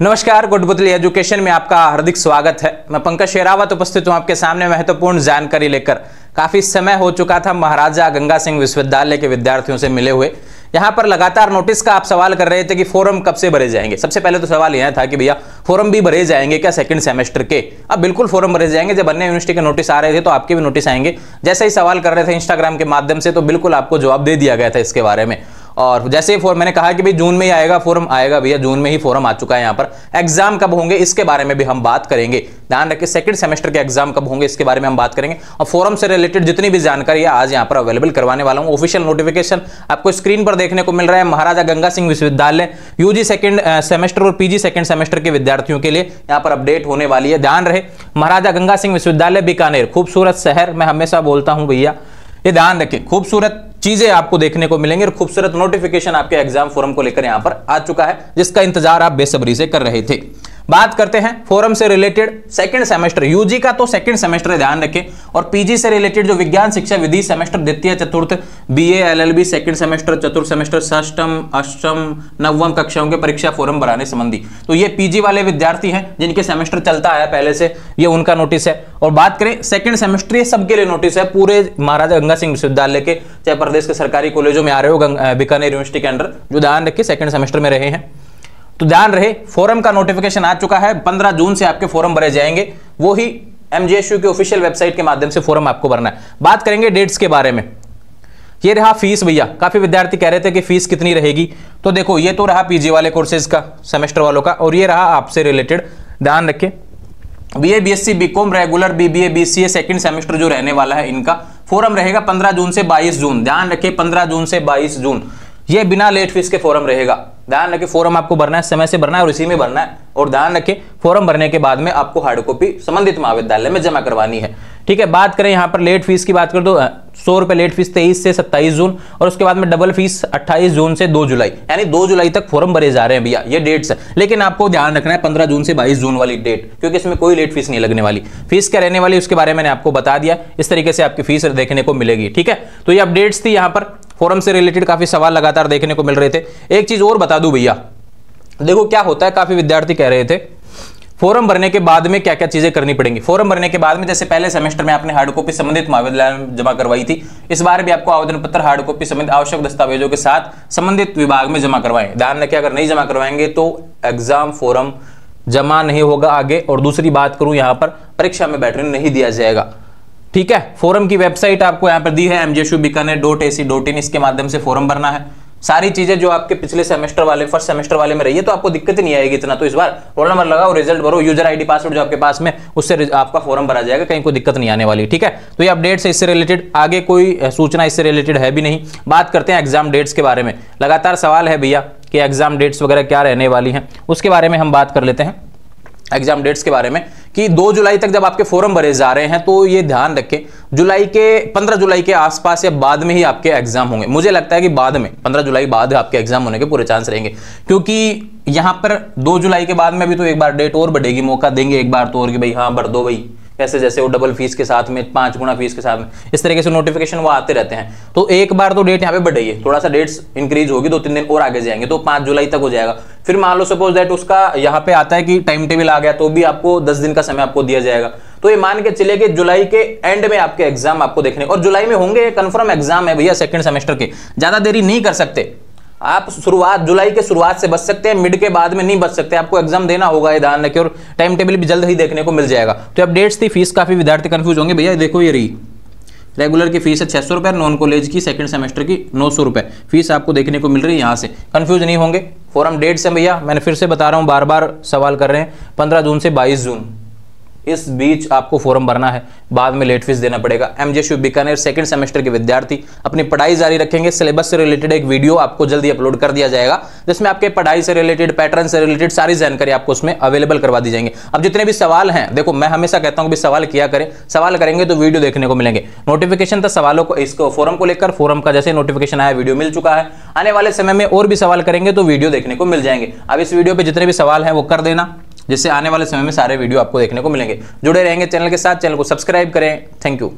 नमस्कार गुडबुतली एजुकेशन में आपका हार्दिक स्वागत है। मैं पंकज शेरावत उपस्थित हूँ आपके सामने महत्वपूर्ण जानकारी लेकर। काफ़ी समय हो चुका था महाराजा गंगा सिंह विश्वविद्यालय के विद्यार्थियों से मिले हुए। यहाँ पर लगातार नोटिस का आप सवाल कर रहे थे कि फोरम कब से भरे जाएँगे। सबसे पहले तो सवाल यह था कि भैया, फोरम भी भरे जाएँगे क्या सेकंड सेमेस्टर के? अब बिल्कुल फोरम भरे जाएँगे। जब अन्य यूनिवर्सिटी के नोटिस आ रहे थे तो आपके भी नोटिस आएँगे। जैसे ही सवाल कर रहे थे इंस्टाग्राम के माध्यम से तो बिल्कुल आपको जवाब दे दिया गया था इसके बारे में। और जैसे ही मैंने कहा कि भाई जून में ही आएगा फोरम आएगा भैया, जून में ही फोरम आ चुका है यहाँ पर। एग्ज़ाम कब होंगे, इसके बारे में भी हम बात करेंगे। ध्यान रखिए सेकंड सेमेस्टर के एग्ज़ाम कब होंगे, इसके बारे में हम बात करेंगे। और फोरम से रिलेटेड जितनी भी जानकारी है, आज यहाँ पर अवेलेबल करवाने वाला हूँ। ऑफिशियल नोटिफिकेशन आपको स्क्रीन पर देखने को मिल रहा है। महाराजा गंगा सिंह विश्वविद्यालय यूजी सेकंड सेमेस्टर और पीजी सेकंड सेमेस्टर के विद्यार्थियों के लिए यहाँ पर अपडेट होने वाली है। ध्यान रहे, महाराजा गंगा सिंह विश्वविद्यालय बीकानेर, खूबसूरत शहर मैं हमेशा बोलता हूँ भैया। ये ध्यान रखें खूबसूरत चीज़ें आपको देखने को मिलेंगे और खूबसूरत नोटिफिकेशन आपके एग्ज़ाम फोरम को लेकर यहाँ पर आ चुका है, जिसका इंतज़ार आप बेसब्री से कर रहे थे। बात करते हैं फोरम से रिलेटेड सेकंड सेमेस्टर यूजी का तो सेकंड सेमेस्टर ध्यान रखें। और पीजी से रिलेटेड जो विज्ञान शिक्षा विधि सेमेस्टर द्वितीय, चतुर्थ बीए एलएलबी सेकंड सेमेस्टर चतुर्थ सेमेस्टर षष्टम अष्टम, नवम कक्षाओं के परीक्षा फोरम बनाने संबंधी। तो ये पीजी वाले विद्यार्थी हैं, जिनके सेमेस्टर चलता है पहले से, ये उनका नोटिस है। और बात करें सेकंड सेमेस्टर ये सबके लिए नोटिस है। पूरे महाराजा गंगा सिंह विश्वविद्यालय के, चाहे प्रदेश के सरकारी कॉलेजों में आ रहे हो बीकानेर यूनिवर्सिटी के अंडर जो ध्यान रखिए सेकंड सेमेस्टर में रहे हैं। तो ध्यान रहे फोरम का नोटिफिकेशन आ चुका है। 15 जून से आपके फोरम भरे जाएँगे। वो ही एमजीएसयू के ऑफिशियल वेबसाइट के माध्यम से फोरम आपको भरना है। बात करेंगे डेट्स के बारे में। ये रहा फ़ीस भैया। काफ़ी विद्यार्थी कह रहे थे कि फ़ीस कितनी रहेगी। तो देखो, ये तो रहा पीजी वाले कोर्सेज का सेमेस्टर वालों का, और ये रहा आपसे रिलेटेड ध्यान रखें। B A B S C B com regular B B A B C A second semester जो रहने वाला है इनका फोरम रहेगा 15 जून से 22 जून। ध्यान रखिए 15 जून से 22 जून। ये बिना लेट फ़ीस के फॉर्म रहेगा। ध्यान रखिए फॉर्म आपको भरना है, समय से भरना है और इसी में भरना है। और ध्यान रखिए फॉर्म भरने के बाद में आपको हार्ड कॉपी संबंधित महाविद्यालय में जमा करवानी है। ठीक है, बात करें यहाँ पर लेट फ़ीस की बात कर तो सौ रुपए लेट फ़ीस तेईस से सत्ताईस जून और उसके बाद में डबल फ़ीस अट्ठाईस जून से दो जुलाई। यानी दो जुलाई तक फॉर्म भरे जा रहे हैं भैया, ये डेट्स है। लेकिन आपको ध्यान रखना है, पंद्रह जून से बाईस जून वाली डेट क्योंकि इसमें कोई लेट फ़ीस नहीं लगने वाली। फ़ीस क्या रहने वाली, उसके बारे में मैंने आपको बता दिया। इस तरीके से आपकी फ़ीस देखने को मिलेगी, ठीक है? तो ये अपडेट्स थी यहाँ पर। फोरम से रिलेटेड काफ़ी सवाल लगातार देखने को मिल रहे थे। एक चीज़ और बता दूँ भैया। देखो, क्या होता है, काफ़ी विद्यार्थी कह रहे थे, फॉर्म भरने के बाद में क्या क्या चीज़ें करनी पड़ेंगी? फॉर्म भरने के बाद में, जैसे पहले सेमेस्टर में आपने हार्ड कॉपी संबंधित महाविद्यालय में जमा करवाई थी, इस बार भी आपको आवेदन पत्र हार्ड कॉपी संबंधित आवश्यक दस्तावेजों के साथ संबंधित विभाग में जमा करवाएँ। ध्यान रखें, अगर नहीं जमा करवाएँगे तो एग्ज़ाम फॉर्म जमा नहीं होगा आगे। और दूसरी बात करूँ, यहाँ पर परीक्षा में बैठने नहीं दिया जाएगा। ठीक है? फोरम की वेबसाइट आपको यहाँ पर दी है MGSU dot AC dot in इसके माध्यम से फॉर्म भरना है। सारी चीज़ें जो आपके पिछले सेमेस्टर वाले फ़र्स्ट सेमेस्टर वाले में रही है तो आपको दिक्कत नहीं आएगी इतना तो इस बार रोल नंबर लगाओ रिज़ल्ट भरो यूज़र आईडी पासवर्ड जो आपके पास में, उससे आपका फॉर्म भरा जाएगा, कहीं कोई दिक्कत नहीं आने वाली, ठीक है? तो ये अपडेट्स इससे रिलेटेड आगे कोई सूचना इससे रिलेटेड है भी नहीं। बात करते हैं एग्ज़ाम डेट्स के बारे में। लगातार सवाल है भैया कि एग्ज़ाम डेट्स वगैरह क्या रहने वाली हैं, उसके बारे में हम बात कर लेते हैं। एग्ज़ाम डेट्स के बारे में कि 2 जुलाई तक जब आपके फॉर्म भरे जा रहे हैं तो ये ध्यान रखें, जुलाई के 15 जुलाई के आसपास या बाद में ही आपके एग्ज़ाम होंगे। मुझे लगता है कि बाद में 15 जुलाई बाद आपके एग्ज़ाम होने के पूरे चांस रहेंगे। क्योंकि यहाँ पर 2 जुलाई के बाद में भी तो एक बार डेट और बढ़ेगी, मौका देंगे एक बार तो और कि भाई हाँ भर दो भाई। कैसे जैसे वो डबल फ़ीस के साथ में, पाँच गुना फ़ीस के साथ में, इस तरीके से नोटिफिकेशन वो आते रहते हैं। तो एक बार तो डेट यहाँ पे बढ़ी है थोड़ा सा डेट्स इंक्रीज होगी, दो तीन दिन और आगे जाएँगे तो पाँच जुलाई तक हो जाएगा। फिर मान लो सपोज़ दैट उसका यहाँ पे आता है कि टाइम टेबल आ गया तो भी आपको दस दिन का समय आपको दिया जाएगा। तो ये मान के चले कि जुलाई के एंड में आपके एग्ज़ाम आपको देखने, और जुलाई में होंगे कंफर्म एग्ज़ाम है भैया सेकंड सेमेस्टर के। ज़्यादा देरी नहीं कर सकते। आप शुरुआत, जुलाई के शुरुआत से बच सकते हैं मिड के बाद में नहीं बच सकते। आपको एग्ज़ाम देना होगा, ये ध्यान रखिए, और टाइम टेबल भी जल्द ही देखने को मिल जाएगा। तो अपडेट्स थी फ़ीस काफ़ी विद्यार्थी कंफ्यूज होंगे। भैया देखो ये रही। रेगुलर की फ़ीस है छह सौ रुपए नॉन कॉलेज की सेकंड सेमेस्टर की नौ सौ रुपए। फ़ीस आपको देखने को मिल रही है यहाँ से। कंफ्यूज नहीं होंगे। फॉरम डेट्स हैं भैया, मैंने फिर से बता रहा हूँ बार बार सवाल कर रहे हैं, पंद्रह जून से बाईस जून। इस बीच आपको फॉर्म भरना है। बाद में लेट फ़ीस देना पड़ेगा। एमजे बीकानेर सेकंड सेमेस्टर के विद्यार्थी, अपनी पढ़ाई जारी रखेंगे। सिलेबस से रिलेटेड एक वीडियो आपको जल्दी अपलोड कर दिया जाएगा, जिसमें आपके पढ़ाई से रिलेटेड पैटर्न से रिलेटेड सारी जानकारी आपको उसमें अवेलेबल करवा दी जाएँगे। अब जितने भी सवाल हैं, देखो, मैं हमेशा कहता हूँ कि सवाल किया करें। सवाल करेंगे तो वीडियो देखने को मिलेंगे। नोटिफिकेशन था सवालों को, इसको फोरम को लेकर फोरम का जैसे नोटिफिकेशन आया वीडियो मिल चुका है। आने वाले समय में और भी सवाल करेंगे तो वीडियो देखने को मिल जाएँगे। अब इस वीडियो पर जितने भी सवाल हैं, वो कर देना। जिससे आने वाले समय में सारे वीडियो आपको देखने को मिलेंगे। जुड़े रहेंगे चैनल के साथ। चैनल को सब्सक्राइब करें। Thank you.